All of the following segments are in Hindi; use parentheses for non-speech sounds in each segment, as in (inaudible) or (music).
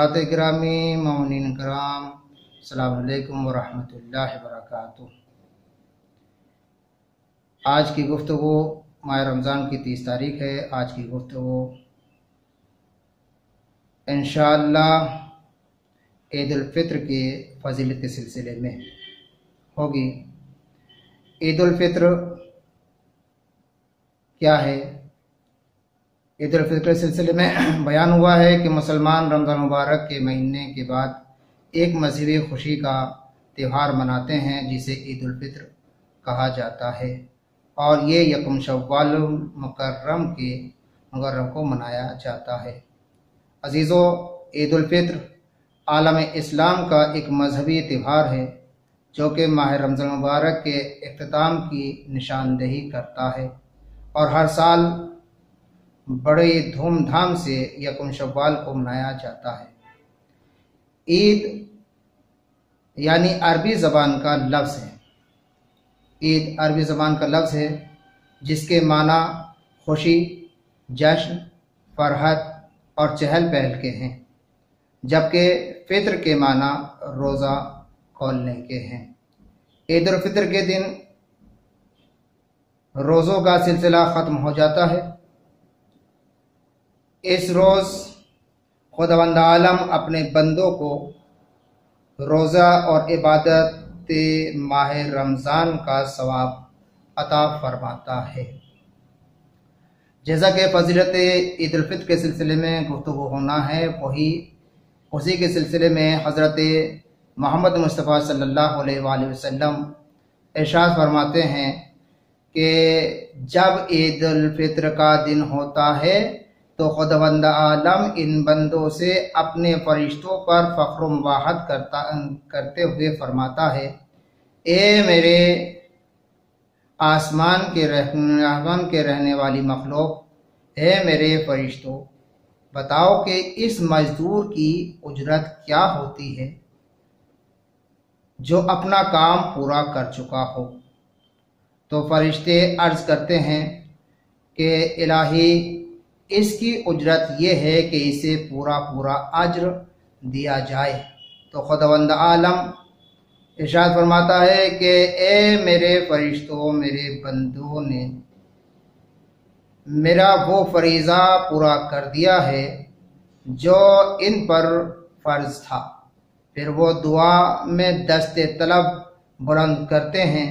हज़रत ग्रामी मौनिन कराम अलैक्म वरहमतुल्लाहि वबरकातुहू आज की गुफ्तु माह रमज़ान की तीस तारीख है। आज की गुफ्तु इन ईदालफ़ितर के फजीलत के सिलसिले में होगी। ईदालफ़ितर क्या है? ईद फितर सिलसिले में (clears throat) बयान हुआ है कि मुसलमान रमज़ान मुबारक के महीने के बाद एक मजहबी खुशी का त्यौहार मनाते हैं, जिसे ईद फितर कहा जाता है। और ये यकम शवाल के मुकर्रम को मनाया जाता है। अजीज़ो ईद फितर आलम इस्लाम का एक मजहबी त्यौहार है, जो कि माह रमज़ान मुबारक के अख्ताम की निशानदेही करता है। और हर साल बड़े धूमधाम से यकुम शवाल को मनाया जाता है। ईद, यानी अरबी ज़बान का लफ्ज़ है। ईद, अरबी ज़बान का लफ्ज़ है, जिसके माना खुशी, जश्न, फरहत और चहल पहल के हैं, जबकि फ़ित्र के माना रोज़ा खोलने के हैं। ईद के दिन रोज़ों का सिलसिला ख़त्म हो जाता है। इस रोज़ खुदवंद आलम अपने बंदों को रोज़ा और इबादत माह रमज़ान का सवाब अता फरमाता है। जैसा कि फजीलत ईदालफ़ितर के सिलसिले में गुफ्तु होना है, वही उसी के सिलसिले में हज़रत मोहम्मद मुस्तफ़ा सल्लल्लाहु अलैहि वसल्लम इरशाद फरमाते हैं कि जब ईद फित्र का दिन होता है तो खुदवंद आलम इन बंदों से अपने फरिश्तों पर फ़ख्र मुबाहत करता, करते हुए फरमाता है, ए मेरे आसमान के रहमान के रहने वाली मखलूक, है मेरे फरिश्तों, बताओ कि इस मजदूर की उजरत क्या होती है, जो अपना काम पूरा कर चुका हो? तो फरिश्ते अर्ज़ करते हैं कि, इलाही इसकी उजरत यह है कि इसे पूरा पूरा अज्र दिया जाए। तो खुदवंद आलम इशाद फरमाता है कि ए मेरे फरिश्तों, मेरे बंदों ने मेरा वो फरीज़ा पूरा कर दिया है जो इन पर फ़र्ज़ था। फिर वो दुआ में दस्ते तलब बुलंद करते हैं।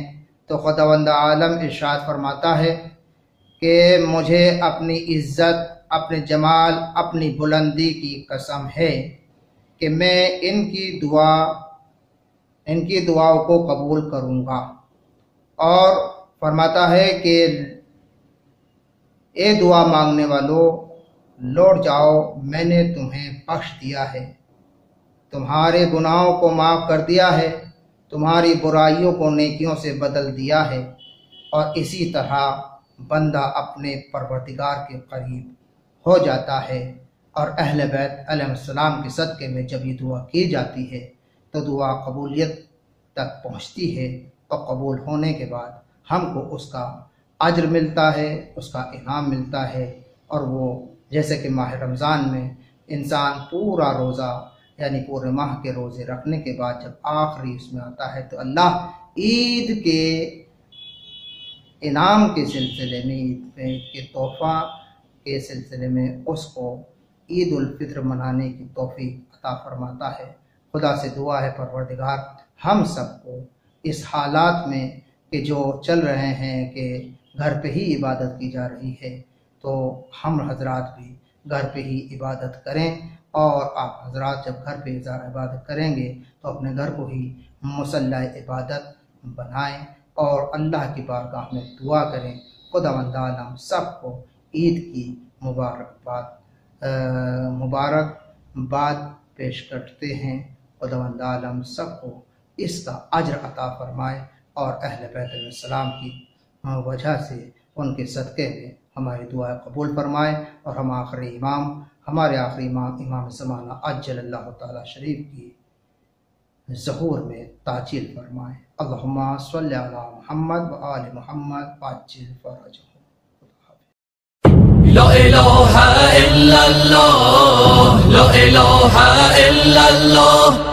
तो खुदावंद आलम इर्शाद फरमाता है कि मुझे अपनी इज़्ज़त, अपने जमाल, अपनी बुलंदी की कसम है कि मैं इनकी दुआ, इनकी दुआओं को कबूल करूँगा। और फरमाता है कि ए दुआ मांगने वालों, लौट जाओ, मैंने तुम्हें बख्श दिया है। तुम्हारे गुनाहों को माफ़ कर दिया है, तुम्हारी बुराइयों को नेकियों से बदल दिया है। और इसी तरह बंदा अपने परवरदिगार के करीब हो जाता है और अहल बैत सलाम के सदक़े में जब ये दुआ की जाती है तो दुआ कबूलियत तक पहुँचती है और कबूल होने के बाद हमको उसका अजर मिलता है, उसका इनाम मिलता है और वो, जैसे कि माह रमज़ान में इंसान पूरा रोज़ा, यानी पूरे माह के रोज़े रखने के बाद जब आखिरी उसमें आता है तो अल्लाह ईद के इनाम के सिलसिले में, ईद के तोहफ़ा के सिलसिले में उसको ईद मनाने की तोफ़ी अता फरमाता है। खुदा से दुआ है, परवरदिगार, हम सबको इस हालात में कि जो चल रहे हैं, कि घर पे ही इबादत की जा रही है तो हम हजरात भी घर पे ही इबादत करें और आप हजरात जब घर पे इबादत करेंगे तो अपने घर को ही मुसल्ला इबादत बनाएँ। और अल्लाह की बारगाह में दुआ करें। खुदा आलम सबको ईद की मुबारकबाद मुबारकबाद पेश करते हैं। खुदा आलम सबको इसका अजर अता फरमाए और अहल बैतम की वजह से उनके सदक़े में हमारी दुआ कबूल फरमाए और हम आखिरी इमाम, हमारे आखिरी इमाम इमाम ज़माना अज्जल शरीफ की जहूर में ताजिल फरमाए अल्लाहुम्मा सल्ली अला मोहम्मद व आल मोहम्मद अज्जिल फरजहु ला इलाहा illallah La ilaha illallah